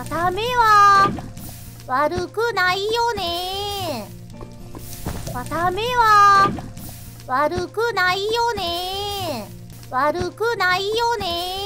わためは悪くないよね。わためは悪くないよね。悪くないよね。